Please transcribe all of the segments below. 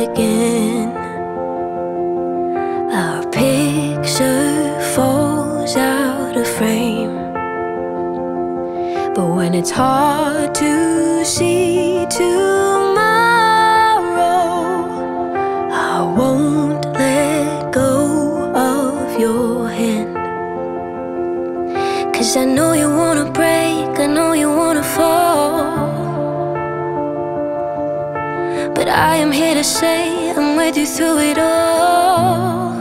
again. Our picture falls out of frame. But when it's hard to see tomorrow, I won't let go of your hand. Cause I know you wanna. Say I'm with you through it all.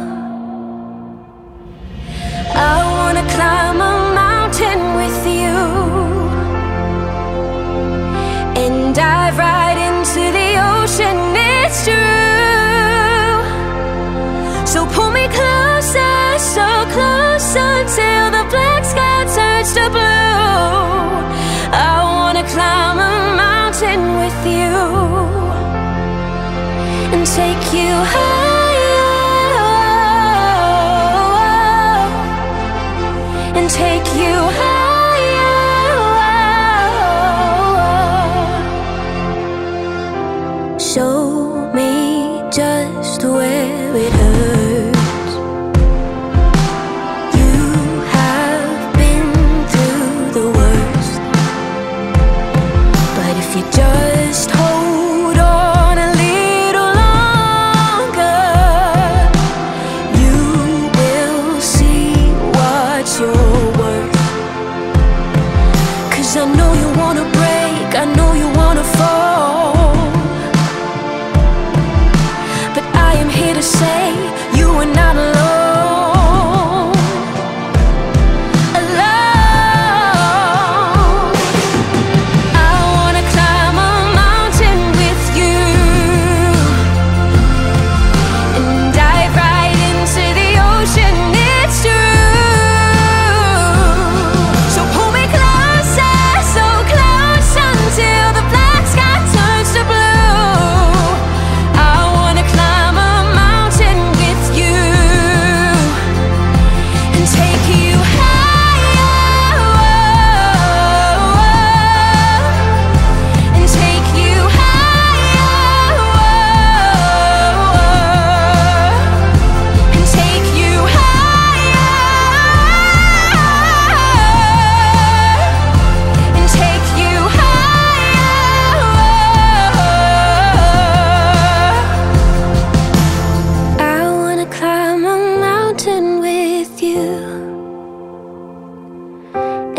I wanna climb a mountain with you and dive right into the ocean. It's true. So pull me closer, so close until the black sky turns to blue. I wanna climb a mountain with you and take you higher and take you I know you wanna break, I know you wanna fall. But I am here to say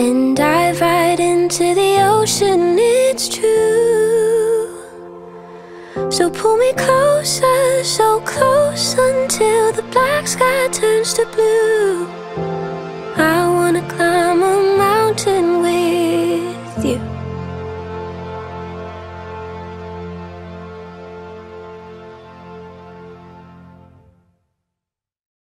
and dive right into the ocean. It's true. So pull me closer, so close until the black sky turns to blue.